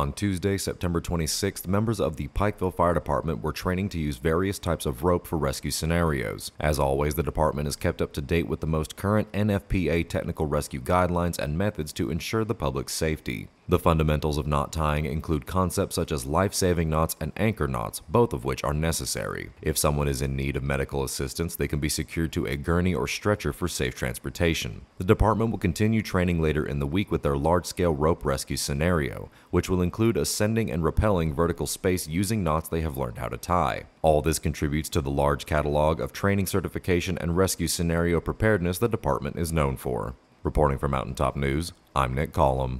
On Tuesday, September 26th, members of the Pikeville Fire Department were training to use various types of rope for rescue scenarios. As always, the department is kept up to date with the most current NFPA technical rescue guidelines and methods to ensure the public's safety. The fundamentals of knot tying include concepts such as life-saving knots and anchor knots, both of which are necessary. If someone is in need of medical assistance, they can be secured to a gurney or stretcher for safe transportation. The department will continue training later in the week with their large-scale rope rescue scenario, which will include ascending and rappelling vertical space using knots they have learned how to tie. All this contributes to the large catalog of training certification and rescue scenario preparedness the department is known for. Reporting for Mountaintop News, I'm Nick Collum.